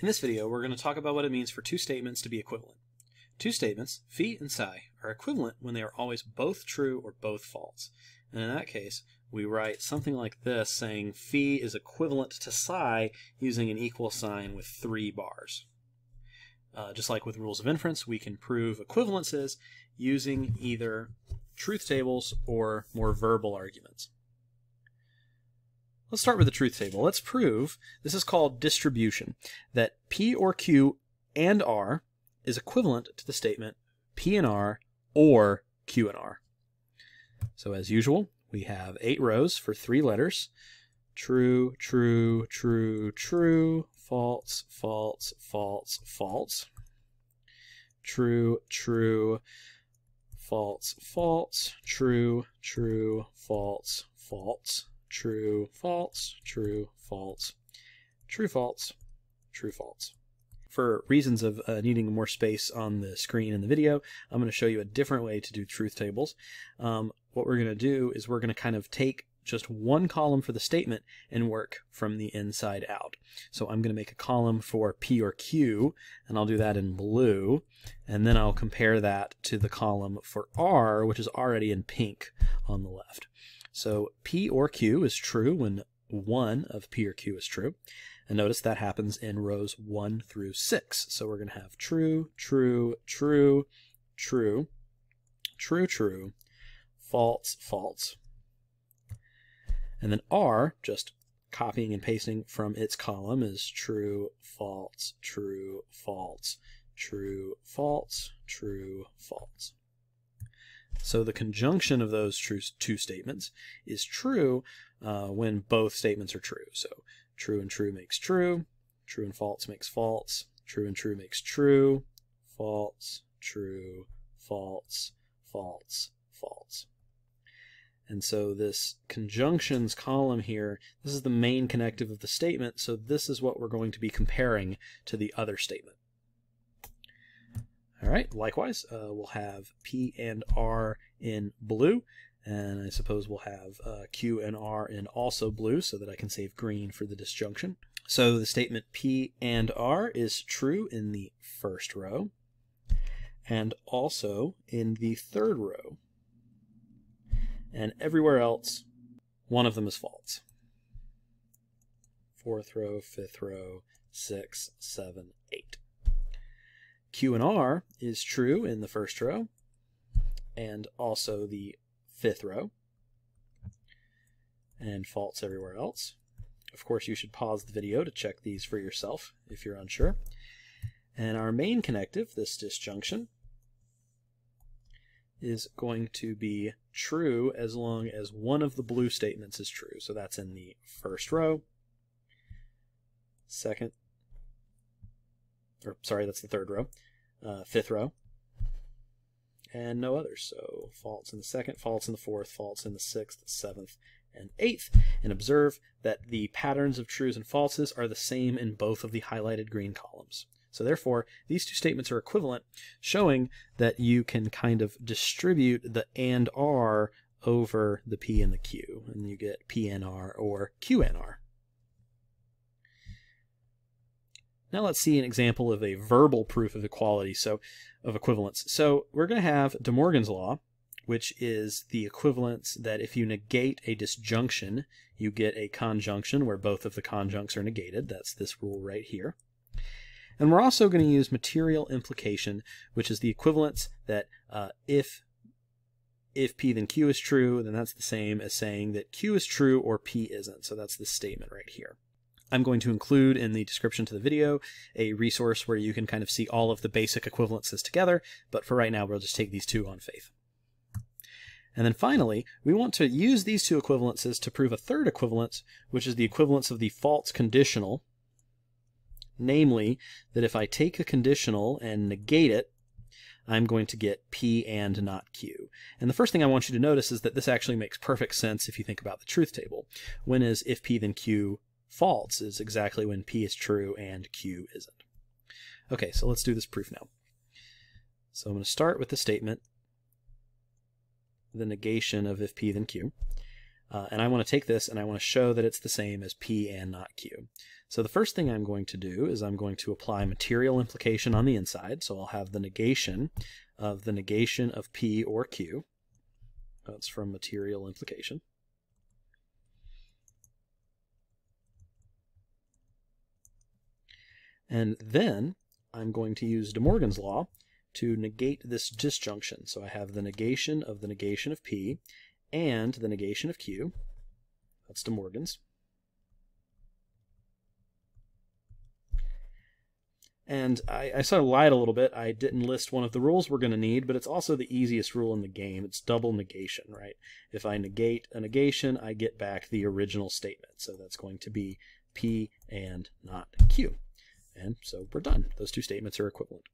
In this video, we're going to talk about what it means for two statements to be equivalent. Two statements, phi and psi, are equivalent when they are always both true or both false. And in that case, we write something like this saying phi is equivalent to psi using an equal sign with three bars. Uh, just like with rules of inference, we can prove equivalences using either truth tables or more verbal arguments. Let's start with the truth table. Let's prove, this is called distribution, that P or Q and R is equivalent to the statement P and R or Q and R. So as usual, we have eight rows for three letters. True, true, true, true, false, false, false, false. True, true, false, false, true, true, false, false true, false, true, false, true, false, true, false. For reasons of uh, needing more space on the screen in the video, I'm going to show you a different way to do truth tables. Um, what we're going to do is we're going to kind of take just one column for the statement and work from the inside out. So I'm going to make a column for P or Q, and I'll do that in blue, and then I'll compare that to the column for R, which is already in pink on the left. So P or Q is true when one of P or Q is true. And notice that happens in rows 1 through 6. So we're going to have true, true, true, true, true, true, false, false. And then R, just copying and pasting from its column, is true, false, true, false, true, false, true, false. So the conjunction of those true, two statements is true uh, when both statements are true. So true and true makes true, true and false makes false, true and true makes true, false, true, false, false, false. And so this conjunctions column here, this is the main connective of the statement, so this is what we're going to be comparing to the other statement. All right, likewise, uh, we'll have P and R in blue, and I suppose we'll have uh, Q and R in also blue so that I can save green for the disjunction. So the statement P and R is true in the first row, and also in the third row. And everywhere else, one of them is false. Fourth row, fifth row, six, seven, eight. Q and R is true in the first row and also the fifth row and false everywhere else. Of course, you should pause the video to check these for yourself if you're unsure. And our main connective, this disjunction, is going to be true as long as one of the blue statements is true. So that's in the first row, second, or sorry, that's the third row, uh, fifth row, and no others. So false in the second, false in the fourth, false in the sixth, seventh, and eighth. And observe that the patterns of trues and falses are the same in both of the highlighted green columns. So therefore, these two statements are equivalent, showing that you can kind of distribute the and r over the p and the q, and you get pnr or qnr. Now let's see an example of a verbal proof of equality, so of equivalence. So we're going to have De Morgan's law, which is the equivalence that if you negate a disjunction, you get a conjunction where both of the conjuncts are negated. That's this rule right here. And we're also going to use material implication, which is the equivalence that uh, if if P then Q is true, then that's the same as saying that Q is true or P isn't. So that's the statement right here. I'm going to include in the description to the video a resource where you can kind of see all of the basic equivalences together, but for right now we'll just take these two on faith. And then finally, we want to use these two equivalences to prove a third equivalence, which is the equivalence of the false conditional, namely that if I take a conditional and negate it, I'm going to get P and not Q. And the first thing I want you to notice is that this actually makes perfect sense if you think about the truth table. When is if P then Q false is exactly when P is true and Q isn't. Okay, so let's do this proof now. So I'm going to start with the statement, the negation of if P then Q. Uh, and I want to take this and I want to show that it's the same as P and not Q. So the first thing I'm going to do is I'm going to apply material implication on the inside. So I'll have the negation of the negation of P or Q. That's from material implication. And then I'm going to use De Morgan's law to negate this disjunction. So I have the negation of the negation of P and the negation of Q. That's De Morgan's. And I, I, sort of lied a little bit. I didn't list one of the rules we're going to need, but it's also the easiest rule in the game. It's double negation, right? If I negate a negation, I get back the original statement. So that's going to be P and not Q. And so we're done. Those two statements are equivalent.